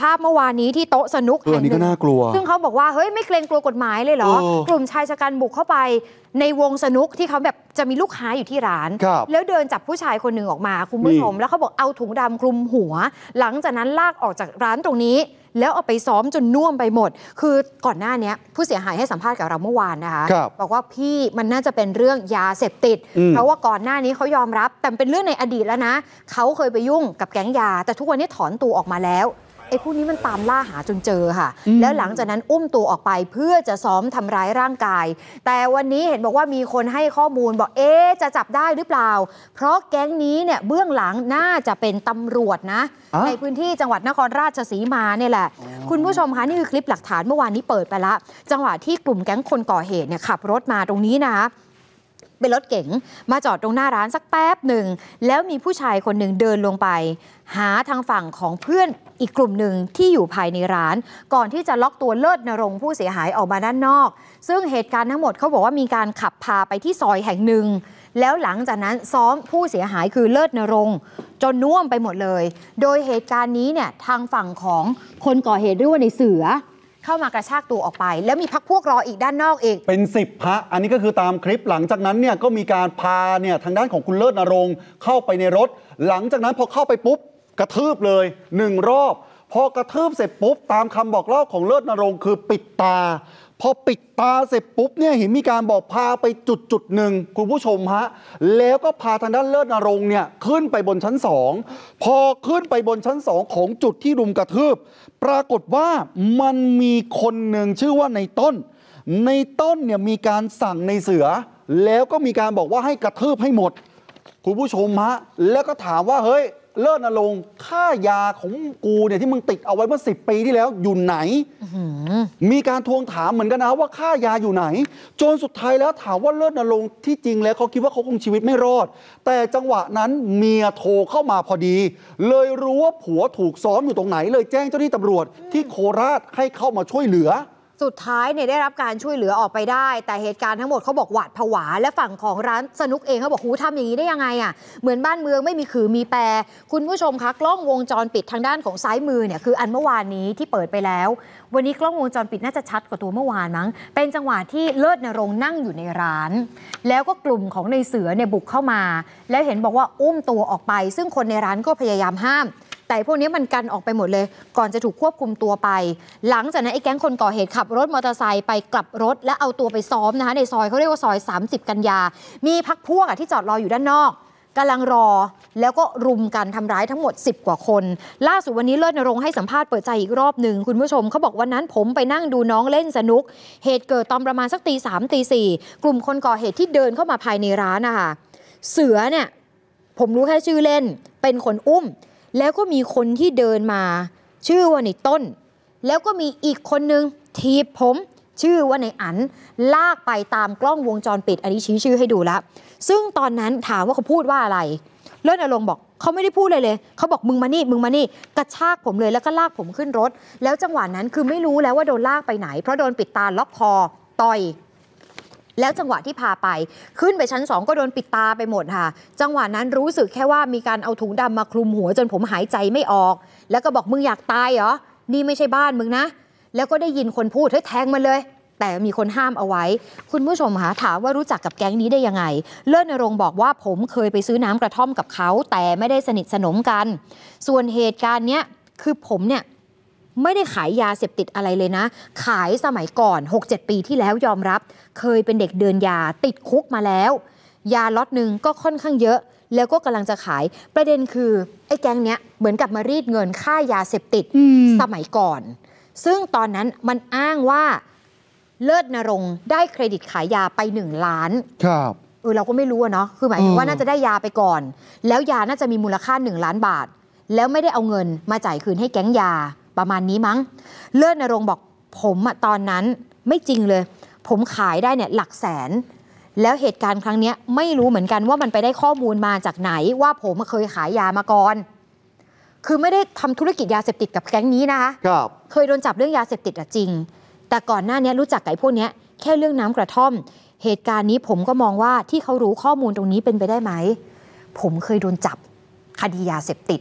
ภาพเมื่อวานนี้ที่โต๊ะสนุกเอออันนี้ก็น่ากลัว ซึ่งเขาบอกว่าเฮ้ยไม่เกรงกลัวกฎหมายเลยเหรอ เออกลุ่มชายชะกันบุกเข้าไป ในวงสนุกที่เขาแบบจะมีลูกค้าอยู่ที่ร้าน ครับแล้วเดินจับผู้ชายคนหนึ่งออกมาคุณผู้ชมนี่แล้วเขาบอกเอาถุงดำคลุมหัว หลังจากนั้นลากออกจากร้านตรงนี้ แล้วเอาไปซ้อมจนน่วมไปหมด คือก่อนหน้าเนี้ยผู้เสียหายให้สัมภาษณ์กับเราเมื่อวานนะคะครับบอกว่าพี่มันน่าจะเป็นเรื่องยาเสพติด อืม เพราะว่าก่อนหน้านี้เขายอมรับ แต่เป็นเรื่องในอดีตแล้วนะเขาเคยไปยุ่งกับแก๊งยา แต่ทุกวันนี้ถอนตัวออกมาแล้ว ไอ้พวกนี้มันตามล่าหาจนเจอค่ะอืมแล้วหลังจากนั้นอุ้มตัวออกไปเพื่อจะซ้อมทำร้ายร่างกาย แต่วันนี้เห็นบอกว่ามีคนให้ข้อมูลบอกเอ๊ะจะจับได้หรือเปล่า เพราะแก๊งนี้เนี่ยเบื้องหลังน่าจะเป็นตำรวจนะอะในพื้นที่จังหวัดนครราชสีมาเนี่ยแหละ คุณผู้ชมคะนี่คือคลิปหลักฐานเมื่อวานนี้เปิดไปละ จังหวะที่กลุ่มแก๊งคนก่อเหตุเนี่ยขับรถมาตรงนี้นะคะ เป็นรถเก๋งมาจอดตรงหน้าร้านสักแป๊บหนึ่ง แล้วมีผู้ชายคนหนึ่งเดินลงไป หาทางฝั่งของเพื่อนอีกกลุ่มหนึ่งที่อยู่ภายในร้าน ก่อนที่จะล็อกตัวเลิศนรงผู้เสียหายออกมาด้านนอก ซึ่งเหตุการณ์ทั้งหมดเขาบอกว่ามีการขับพาไปที่ซอยแห่งหนึ่งแล้วหลังจากนั้นซ้อมผู้เสียหายคือเลิศนรงจนน่วมไปหมดเลย โดยเหตุการณ์นี้เนี่ยทางฝั่งของคนก่อเหตุเรียกว่าในเสือ เข้ามากระชากตัวออกไป แล้วมีพักพวกรออีกด้านนอกอีก เป็นสิบพระอันนี้ก็คือตามคลิปหลังจากนั้นเนี่ยก็มีการพาเนี่ยทางด้านของคุณเลิศนรงค์เข้าไปในรถ หลังจากนั้นพอเข้าไปปุ๊บกระทืบเลยหนึ่งรอบ พอกระทืบเสร็จปุ๊บตามคำบอกเล่าของเลิศนรงค์คือปิดตา พอปิดตาเสร็จปุ๊บเนี่ยเห็นมีการบอกพาไปจุดจุดหนึ่งคุณผู้ชมฮะแล้วก็พาทางด้านเลิศนรงเนี่ยขึ้นไปบนชั้นสองพอขึ้นไปบนชั้นสองของจุดที่รุมกระทืบ ปรากฏว่ามันมีคนหนึ่งชื่อว่าในต้น ในต้นเนี่ยมีการสั่งในเสือ แล้วก็มีการบอกว่าให้กระทืบให้หมด คุณผู้ชมฮะแล้วก็ถามว่าเฮ้ย เลิศนรงค์ค่ายาของกูเนี่ยที่มึงติดเอาไว้เมื่อสิปีที่แล้วอยู่ไหน มีการทวงถามเหมือนกันนะว่าค่ายาอยู่ไหน จนสุดท้ายแล้วถามว่าเลิศนรงค์ที่จริงแล้วเขาคิดว่าเขาคงชีวิตไม่รอด แต่จังหวะนั้นเมียโทรเข้ามาพอดี เลยรู้ว่าผัวถูกซ้อมอยู่ตรงไหน เลยแจ้งเจ้าหน้าที่ตำรวจที่โคราชให้เข้ามาช่วยเหลือ สุดท้ายเนี่ยได้รับการช่วยเหลือออกไปได้ แต่เหตุการณ์ทั้งหมดเขาบอกหวาดผวา และฝั่งของร้านสนุกเองเขาบอกหูทำอย่างนี้ได้ยังไงอะเหมือนบ้านเมืองไม่มีขือมีแปร คุณผู้ชมคะกล้องวงจรปิดทางด้านของซ้ายมือเนี่ยคืออันเมื่อวานนี้ที่เปิดไปแล้ว วันนี้กล้องวงจรปิดน่าจะชัดกว่าตัวเมื่อวานมั้ง เป็นจังหวะที่เลิศนรงนั่งอยู่ในร้าน แล้วก็กลุ่มของในเสือเนี่ยบุกเข้ามา แล้วเห็นบอกว่าอุ้มตัวออกไป ซึ่งคนในร้านก็พยายามห้าม แต่พวกนี้มันกันออกไปหมดเลย ก่อนจะถูกควบคุมตัวไป หลังจากนั้นไอ้แก๊งคนก่อเหตุขับรถมอเตอร์ไซค์ไปกลับรถ และเอาตัวไปซ้อมนะคะในซอยเขาเรียกว่าซอย 30 กันยา มีพักพวกที่จอดรออยู่ด้านนอกกำลังรอแล้วก็รุมกันทำร้ายทั้งหมด 10 กว่าคน ล่าสุดวันนี้เลิศนรงค์ให้สัมภาษณ์เปิดใจอีกรอบหนึ่งคุณผู้ชมเขาบอกวันนั้นผมไปนั่งดูน้องเล่นสนุก เหตุเกิดตอนประมาณสักตีสามตีสี่กลุ่มคนก่อเหตุที่เดินเข้ามาภายในร้านนะคะเสือเนี่ยผมรู้แค่ชื่อเล่นเป็นคนอุ้ม แล้วก็มีคนที่เดินมา ชื่อว่าในต้น แล้วก็มีอีกคนนึงทีบผม ชื่อว่าในอันลากไปตามกล้องวงจรปิด อันนี้ชี้ชื่อให้ดูแล้วซึ่งตอนนั้นถามว่าเขาพูดว่าอะไร เลิศอารมณ์บอกเขาไม่ได้พูดเลยเลย เขาบอกมึงมานี่มึงมานี่กระชากผมเลยแล้วก็ลากผมขึ้นรถ แล้วจังหวะนั้นคือไม่รู้แล้วว่าโดนลากไปไหน เพราะโดนปิดตาล็อกคอต่อย แล้วจังหวะที่พาไป ขึ้นไปชั้นสองก็โดนปิดตาไปหมดค่ะ จังหวะนั้นรู้สึกแค่ว่ามีการเอาถุงดำมาคลุมหัวจนผมหายใจไม่ออก แล้วก็บอกมึงอยากตายเหรอ นี่ไม่ใช่บ้านมึงนะ แล้วก็ได้ยินคนพูดเฮ้ยแทงมันเลยแต่มีคนห้ามเอาไว้ คุณผู้ชมคะถามว่ารู้จักกับแก๊งนี้ได้ยังไง เลิศนรงบอกว่าผมเคยไปซื้อน้ำกระท่อมกับเขา แต่ไม่ได้สนิทสนมกัน ส่วนเหตุการณ์เนี้ยคือผมเนี่ย ไม่ได้ขายยาเสพติดอะไรเลยนะ ขายสมัยก่อน 6-7 ปีที่แล้วยอมรับ เคยเป็นเด็กเดินยาติดคุกมาแล้ว ยาล็อตหนึ่งก็ค่อนข้างเยอะ แล้วก็กำลังจะขายประเด็นคือไอ้แก๊งเนี้ยเหมือนกับมารีดเงินค่ายาเสพติดอืมสมัยก่อน ซึ่งตอนนั้นมันอ้างว่าเลิศนรงค์ได้เครดิตขายยาไป1ล้าน ครับเออเราก็ไม่รู้อะเนาะ คือหมายถึงว่าเออน่าจะได้ยาไปก่อน แล้วยาน่าจะมีมูลค่า1ล้านบาท แล้วไม่ได้เอาเงินมาจ่ายคืนให้แก๊งยา ประมาณนี้มั้ง เลิศนรงค์บอกผมอะตอนนั้นไม่จริงเลย ผมขายได้เนี่ยหลักแสน แล้วเหตุการณ์ครั้งเนี้ยไม่รู้เหมือนกันว่ามันไปได้ข้อมูลมาจากไหนว่าผมเคยขายยามาก่อน คือไม่ได้ทำธุรกิจยาเสพติดกับแก๊งนี้นะคะครับเคยโดนจับเรื่องยาเสพติดอะจริง แต่ก่อนหน้านี้รู้จักกับไอ้พวกเนี้ยแค่เรื่องน้ำกระท่อม เหตุการณ์นี้ผมก็มองว่าที่เขารู้ข้อมูลตรงนี้เป็นไปได้ไหมผมเคยโดนจับคดียาเสพติด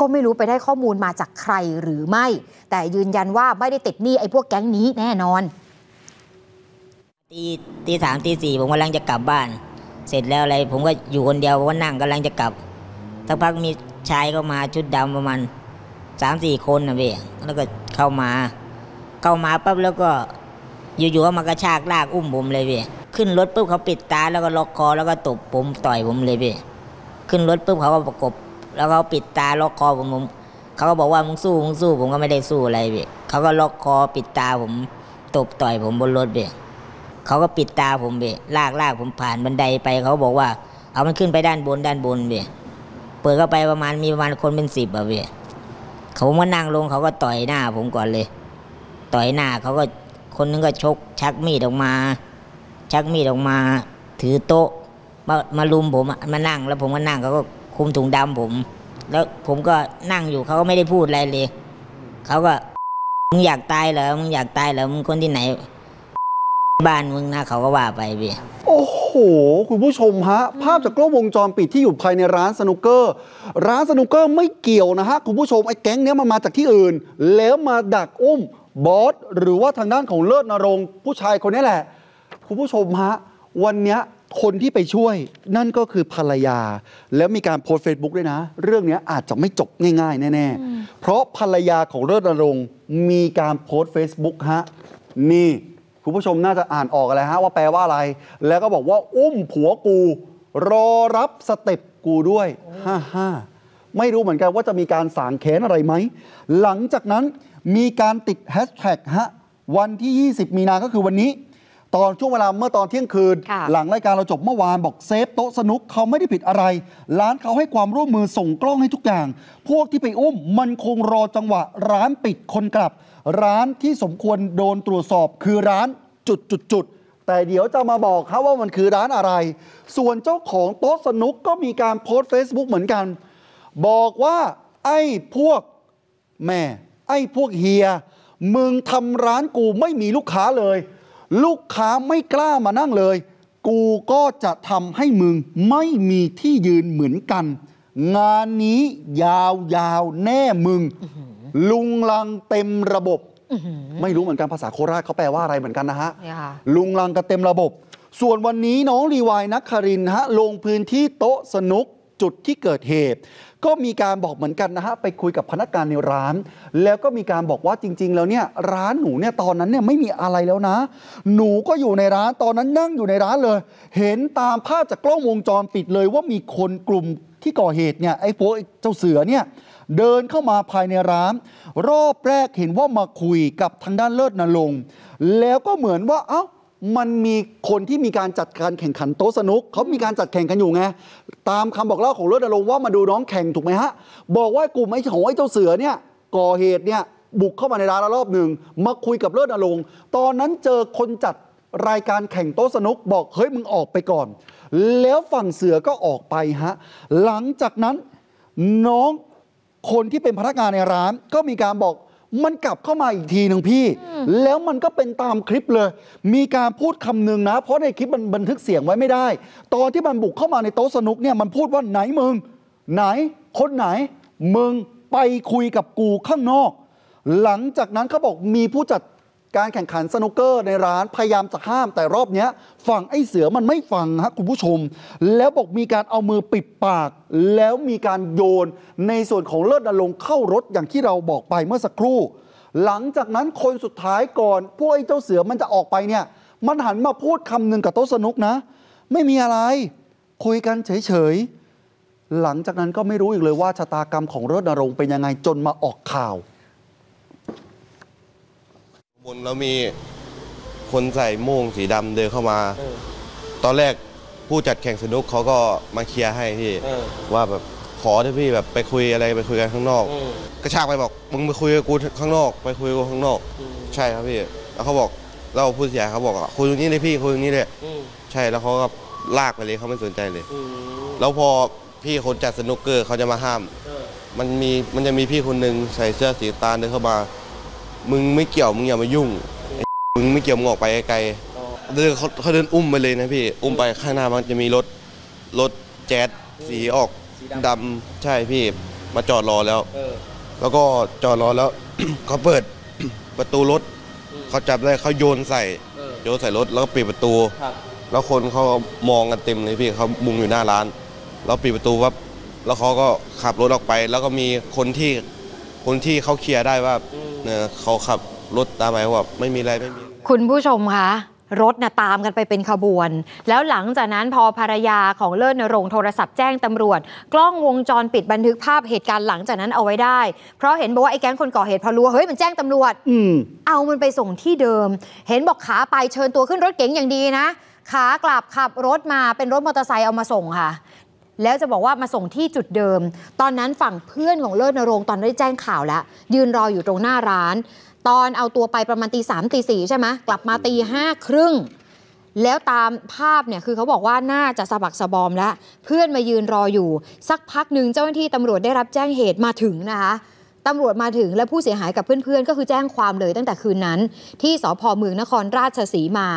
ก็ไม่รู้ไปได้ข้อมูลมาจากใครหรือไม่ แต่ยืนยันว่าไม่ได้ติดหนี้ไอ้พวกแก๊งนี้แน่นอน ตีตีสามตีสี่ผมกำลังจะกลับบ้าน เสร็จแล้วอะไร ผมก็อยู่คนเดียวผมก็นั่งกำลังจะกลับสักพักมีชายเข้ามาชุดดำประมาณสามสี่คนนะพี่แล้วก็เข้ามา เข้ามาปั๊บแล้วก็อยู่ๆก็มากระชากลากอุ้มผมเลยพี่ขึ้นรถปุ๊บเขาปิดตาแล้วก็ล็อกคอแล้วก็ตบผมต่อยผมเลยพี่ขึ้นรถปุ๊บเขาก็ประกบ แล้วเขาปิดตาล็อกคอผมผมเขาก็บอกว่ามึงสู้มึงสู้ผมก็ไม่ได้สู้อะไรพี่เขาก็ล็อกคอปิดตาผมตบต่อยผมบนรถพี่เขาก็ปิดตาผมเบะลากลากผมผ่านบันไดไปเขาบอกว่า เอามันขึ้นไปด้านบนด้านบนเบะเปิดเข้าไปประมาณมีประมาณคนเป็นสิบอะเบะเขาก็นั่งลงเขาก็ต่อยหน้าผมก่อนเลย ต่อยหน้าเขาก็คนนึงก็ชก ชักมีดออกมา ชักมีดออกมา ถือโต๊ะมามาลุมผมอะมานั่งแล้วผมก็นั่งเขาก็ คุมถุงดำผม แล้วผมก็นั่งอยู่เขาก็ไม่ได้พูดอะไรเลยเขาก็มึงอยากตายเหรอมึงอยากตายเหรอมึงคนที่ไหน บ้านมึงนะเขาก็ว่าไปพี่โอ้โห คุณผู้ชมฮะ ภาพจากกล้องวงจรปิดที่อยู่ภายในร้านสนุกเกอร์ ร้านสนุกเกอร์ไม่เกี่ยวนะฮะ คุณผู้ชมไอ้แก๊งเนี้ยมันมาจากที่อื่น แล้วมาดักอุ้มบอสหรือว่าทางด้านของเลิศนรงค์ผู้ชายคนนี้แหละ คุณผู้ชมฮะ วันเนี้ย คนที่ไปช่วยนั่นก็คือภรรยา แล้วมีการโพสต์เฟซบุ๊กด้วยนะ เรื่องเนี้ยอาจจะไม่จบง่าย ๆ แน่ ๆ เพราะภรรยาของเลิศนรงค์มีการโพสต์เฟซบุ๊กฮะนี่คุณผู้ชมน่าจะอ่านออกอะไรฮะว่าแปลว่าอะไร แล้วก็บอกว่าอุ้มผัวกู รอรับ step กูด้วยฮ่าฮ่าไม่รู้เหมือนกันว่าจะมีการสางแค้นอะไรไหม หลังจากนั้นมีการติดแฮชแท็กฮะวันที่ 20 มีนาก็คือวันนี้ ตอนช่วงเวลาเมื่อตอนเที่ยงคืน ค่ะ หลังรายการเราจบเมื่อวานบอก save โต๊ะสนุกเขาไม่ได้ผิดอะไร ร้านเขาให้ความร่วมมือส่งกล้องให้ทุกอย่าง พวกที่ไปอุ้มมันคงรอจังหวะร้านปิดคนกลับ ร้านที่สมควรโดนตรวจสอบคือร้านจุดจุดจุดๆแต่เดี๋ยวจะมาบอกเขาว่ามันคือร้านอะไร ส่วนเจ้าของโต๊ะสนุกก็มีการโพสต์ Facebook เหมือนกัน บอกว่าไอ้พวก แม่ ไอ้พวกเฮีย มึงทำร้านกูไม่มีลูกค้าเลย ลูกค้าไม่กล้ามานั่งเลย กูก็จะทำให้มึงไม่มีที่ยืนเหมือนกัน งานนี้ยาวๆแน่มึง ลุงลังเต็มระบบ ไม่รู้เหมือนกันภาษาโคราชเขาแปลว่าอะไรเหมือนกันนะฮะเนี่ยค่ะลุงลังกันเต็มระบบ ส่วนวันนี้น้องรีวายนักคารินทร์ฮะลงพื้นที่โต๊ะสนุก จุดที่เกิดเหตุ ก็มีการบอกเหมือนกันนะฮะไปคุยกับพนักงานในร้าน แล้วก็มีการบอกว่าจริง ๆ แล้วเนี่ยร้านหนูเนี่ยตอนนั้นเนี่ยไม่มีอะไรแล้วนะ หนูก็อยู่ในร้านตอนนั้นนั่งอยู่ในร้านเลย เห็นตามภาพจากกล้องวงจรปิดเลยว่ามีคนกลุ่มที่ก่อเหตุเนี่ยไอ้พวกไอ้เจ้าเสือเนี่ยเดินเข้ามาภายในร้าน รอบแรกเห็นว่ามาคุยกับทางด้านเลิศนรงค์แล้วก็เหมือนว่าเอ้า มันมีคนที่มีการจัดการแข่งขันโต๊ะสนุกเขามีการจัดแข่งกันอยู่ไงตามคำบอกเล่าของเลิศนรงค์ว่ามาดูน้องแข่งถูกไหมฮะ บอกว่ากลุ่มไอ้ของไอ้เจ้าเสือเนี่ยก่อเหตุเนี่ยบุกเข้ามาในร้านล้วรอบหนึ่งมาคุยกับเลิศนรงค์ตอนนั้นเจอคนจัดรายการแข่งโต๊ะสนุกบอกเฮ้ยมึงออกไปก่อน แล้วฝั่งเสือก็ออกไปฮะหลังจากนั้นน้องคนที่เป็นพนักงานในร้านก็มีการบอก มันกลับเข้ามาอีกทีหนึ่งพี่ แล้วมันก็เป็นตามคลิปเลย มีการพูดคำหนึ่งนะ เพราะในคลิปมันบันทึกเสียงไว้ไม่ได้ ตอนที่มันบุกเข้ามาในโต๊ะสนุกเนี่ยมันพูดว่าไหนมึง ไหน คนไหน มึงไปคุยกับกูข้างนอก หลังจากนั้นเขาบอกมีผู้จัด การแข่งขันสนุกเกอร์ในร้านพยายามจะห้ามแต่รอบนี้ฝั่งไอ้เสือมันไม่ฟังฮะคุณผู้ชม แล้วบอกมีการเอามือปิดปาก แล้วมีการโยนในส่วนของเลิศนรงเข้ารถอย่างที่เราบอกไปเมื่อสักครู่ หลังจากนั้นคนสุดท้ายก่อนพวกไอ้เจ้าเสือมันจะออกไปเนี่ย มันหันมาพูดคำหนึ่งกับโต๊ะสนุกนะ ไม่มีอะไร คุยกันเฉยๆหลังจากนั้นก็ไม่รู้อีกเลยว่าชะตากรรมของเลิศนรงเป็นยังไงจนมาออกข่าว บนแล้วมีคนใส่โม่งสีดำเดินเข้ามาตอนแรกผู้จัดแข่งสนุกเขาก็มาเคลียร์ให้พี่เออ ว่าแบบขอเถอะพี่แบบไปคุยอะไรไปคุยกันข้างนอกอืมกระชากไปบอกมึงไปคุยกับกูข้างนอก ไปคุยกับกูข้างนอก อืม ใช่ครับพี่แล้วเขาบอกเราผู้เสียหายเขาบอกว่าคุยตรงนี้เลยพี่คุยตรงนี้เลยอืมใช่แล้วเขาก็ลากไปเลยเขาไม่สนใจเลย อืมแล้วพอพี่คนจัดสนุกเกอร์เขาจะมาห้าม เออมันมีมันจะมีพี่คนหนึ่งใส่เสื้อสีน้ำตาลเดินเข้ามา มึงไม่เกี่ยวมึงอย่ามายุ่งไอ้มึงไม่เกี่ยวมึงออกไปไกลอ๋อๆเดินเขาเขาเดินอุ้มไปเลยนะพี่ อุ้มไปข้างหน้ามันจะมีรถรถแจ๊สสีออกสีดำดำใช่พี่มาจอดรอแล้วแล้วก็จอดรอแล้วเขาเปิดประตูรถเขาจับได้เขาโยนใส่โยนใส่รถแล้วก็ปิดประตูแล้วคนเขามองกันเต็มเลยพี่เขามุงอยู่หน้าร้าน แล้วปิดประตูวับแล้วเขาก็ขับรถออกไป แล้วก็มีคนที่ คนที่เขาเคลียร์ได้ว่าเนี่ยเขาขับรถตามไปว่าไม่มีอะไรไม่มี คุณผู้ชมคะรถน่ะตามกันไปเป็นขบวน แล้วหลังจากนั้นพอภรรยาของเลิศนรงค์โทรศัพท์แจ้งตำรวจ กล้องวงจรปิดบันทึกภาพเหตุการณ์หลังจากนั้นเอาไว้ได้ เพราะเห็นบอกว่าไอ้แก๊งคนก่อเหตุพอรู้ว่าเฮ้ยมันแจ้งตำรวจอืมเอามันไปส่งที่เดิม เห็นบอกขาไปเชิญตัวขึ้นรถเก๋งอย่างดีนะ ขากลับขับรถมาเป็นรถมอเตอร์ไซค์เอามาส่งค่ะ แล้วจะบอกว่ามาส่งที่จุดเดิม ตอนนั้นฝั่งเพื่อนของเลิศนรงค์ตอนได้แจ้งข่าวแล้ว ยืนรออยู่ตรงหน้าร้าน ตอนเอาตัวไปประมาณตีสามตีสี่ใช่ไหมกลับมาตีห้าครึ่งแล้วตามภาพเนี่ยคือเขาบอกว่าน่าจะสะบักสะบอมแล้ว เพื่อนมายืนรออยู่ สักพักหนึ่งเจ้าหน้าที่ตำรวจได้รับแจ้งเหตุมาถึงนะคะตำรวจมาถึงและผู้เสียหายกับเพื่อนๆ ก็คือแจ้งความเลยตั้งแต่คืนนั้น ที่สพเมืองนครราชสีมา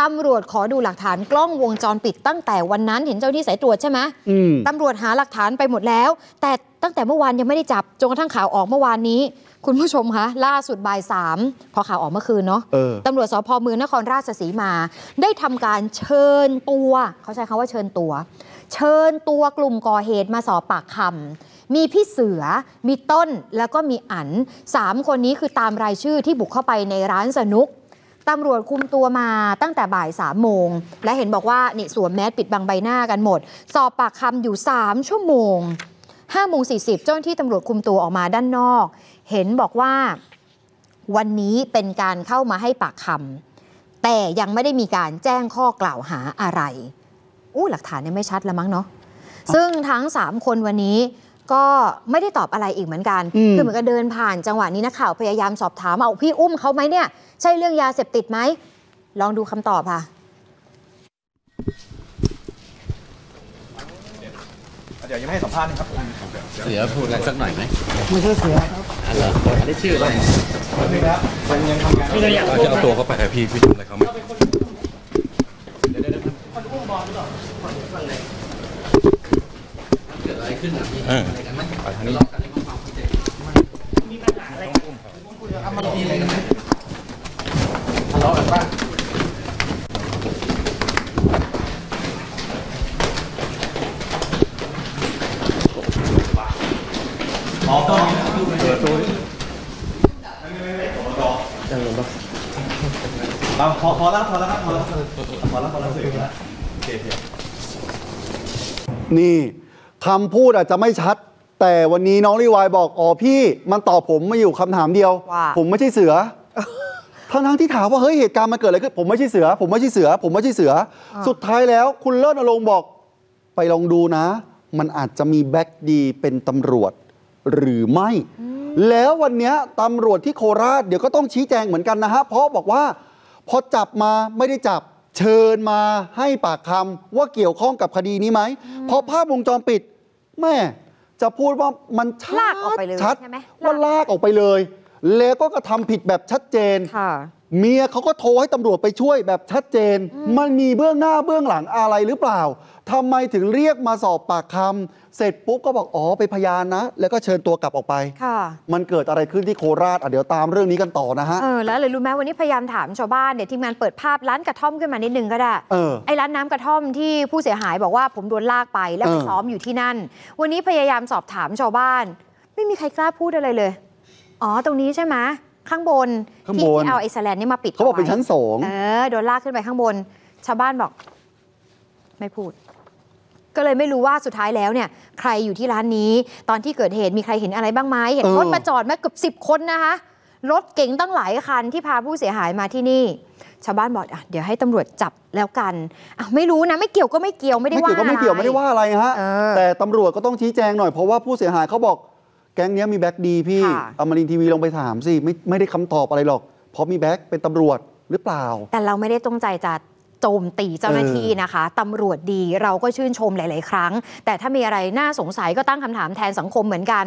ตำรวจขอดูหลักฐานกล้องวงจรปิดตั้งแต่วันนั้นเห็นเจ้าหน้าที่สายตรวจใช่ไหมอืมตำรวจหาหลักฐานไปหมดแล้ว แต่ตั้งแต่เมื่อวานยังไม่ได้จับจนกระทั่งข่าวออกเมื่อวานนี้ คุณผู้ชมคะล่าสุดบ่ายสามพอข่าวออกเมื่อคืนเนาะเออตำรวจสพเมืองนครราชสีมา ได้ทำการเชิญตัว เขาใช้คำว่าเชิญตัว เชิญตัวกลุ่มก่อเหตุมาสอบปากคำมีพี่เสือ มีต้นแล้วก็มีอันสามคนนี้คือตามรายชื่อที่บุกเข้าไปในร้านสนุก ตำรวจคุมตัวมาตั้งแต่บ่ายสามโมง และเห็นบอกว่านี่สวมแมสปิดบังใบหน้ากันหมด สอบปากคำอยู่ 3 ชั่วโมง5โมง40 เจ้าหน้าที่ตำรวจคุมตัวออกมาด้านนอก เห็นบอกว่าวันนี้เป็นการเข้ามาให้ปากคำแต่ยังไม่ได้มีการแจ้งข้อกล่าวหาอะไร อู้หลักฐานเนี่ยไม่ชัดแล้วมั้งเนาะซึ่งทั้ง 3 คนวันนี้ ก็ไม่ได้ตอบอะไรอีกเหมือนกันอืมคือเหมือนกับเดินผ่านจังหวะนี้นักข่าวพยายามสอบถามเอาพี่อุ้มเขาไหมเนี่ย ใช่เรื่องยาเสพติดไหม ลองดูคำตอบค่ะเดี๋ยวยังไม่ให้สัมภาษณ์นะครับ เสือพูดอะไรสักหน่อยไหมไม่ใช่เสือครับอ๋อเหรอได้ชื่ออะไรนี่ครับมันยังทำงานเราจะเอาตัวเขาไปแต่พี่พี่ทำอะไรเขาไหมเกิดอะไร ขึ้นอะพี่อะไรกันไหมไปทางนี้ทะเลาะกันป่ะอ๋อก็เปิดตัวเอาพอพอแล้วพอแล้วครับพอแล้วพอแล้วพอแล้วสื่อแล้วโอเคโอเคนี่ คำพูดอาจจะไม่ชัด แต่วันนี้น้องรีวายบอกอ๋อพี่มันตอบผมมาอยู่คำถามเดียว ว่า ผมไม่ใช่เสือ ทั้งทั้งๆที่ถามว่าเฮ้ยเหตุการณ์มันเกิดอะไรขึ้นผมไม่ใช่เสือ ผมไม่ใช่เสือ ผมไม่ใช่เสือ สุดท้ายแล้วคุณเลิศนรงค์บอก ไปลองดูนะ มันอาจจะมีแบ็กดีเป็นตำรวจหรือไม่ แล้ววันเนี้ยตำรวจที่โคราชเดี๋ยวก็ต้องชี้แจงเหมือนกันนะฮะเพราะบอกว่า พอจับมาไม่ได้จับ เชิญมาให้ปากคำว่าเกี่ยวข้องกับคดีนี้ไหม เพราะภาพวงจรปิด แม่ จะพูดว่ามันชัดลากออกไปเลยชัดใช่ไหม ว่าลากออกไปเลย แล้วก็กระทำผิดแบบชัดเจน ค่ะ เมียเขาก็โทรให้ตำรวจไปช่วยแบบชัดเจน มันมีเบื้องหน้าเบื้องหลังอะไรหรือเปล่าทำไมถึงเรียกมาสอบปากคำเสร็จปุ๊บก็บอกอ๋อไปนพยานนะ แล้วก็เชิญตัวกลับออกไปค่ะมันเกิดอะไรขึ้นที่โคราชอะเดี๋ยวตามเรื่องนี้กันต่อนะฮะเออแล้วเลยรู้ไหมวันนี้พยายามถามชาวบ้านเนี่ยทีมงานเปิดภาพร้านกระท่อมขึ้นมานิดนึงก็ได้เออไอ้ร้านน้ำกระท่อมที่ผู้เสียหายบอกว่าผมโดนลากไปแล้วไปเออซ้อมอยู่ที่นั่น วันนี้พยายามสอบถามชาวบ้าน ไม่มีใครกล้าพูดอะไรเลยอ๋อตรงนี้ใช่ไหม ข้างบนข้างที่บน ที่เอาไอ้แสแลนนี่มาปิดเขาบอกเป็นไว้ชั้นสองเออโดนลากขึ้นไปข้างบน ชาวบ้านบอกไม่พูด ก็เลยไม่รู้ว่าสุดท้ายแล้วเนี่ย ใครอยู่ที่ร้านนี้ ตอนที่เกิดเหตุมีใครเห็นอะไรบ้างไหมเห็นเออรถมาจอดมาเกือบสิบคนนะคะ รถเก๋งตั้งหลายคันที่พาผู้เสียหายมาที่นี่ ชาวบ้านบอกอะเดี๋ยวให้ตำรวจจับแล้วกันอะไม่รู้นะไม่เกี่ยวก็ไม่เกี่ยวไม่ได้ไม่ว่าเกี่ยวก็ไม่เกี่ยวไม่ได้ว่าอะไรฮะ เออ แต่ตำรวจก็ต้องชี้แจงหน่อยเพราะว่าผู้เสียหายเขาบอก แก๊งเนี้ยมีแบ็กดีพี่ค่ะอมรินทร์ทีวีลองไปถามสิไม่ไม่ได้คำตอบอะไรหรอก เพราะมีแบ็กเป็นตำรวจหรือเปล่า แต่เราไม่ได้ตรงใจจะโจมตีเจ้าหน้าที่เออนะคะตำรวจดีเราก็ชื่นชมหลาย ๆ ครั้ง แต่ถ้ามีอะไรน่าสงสัยก็ตั้งคำถามแทนสังคมเหมือนกัน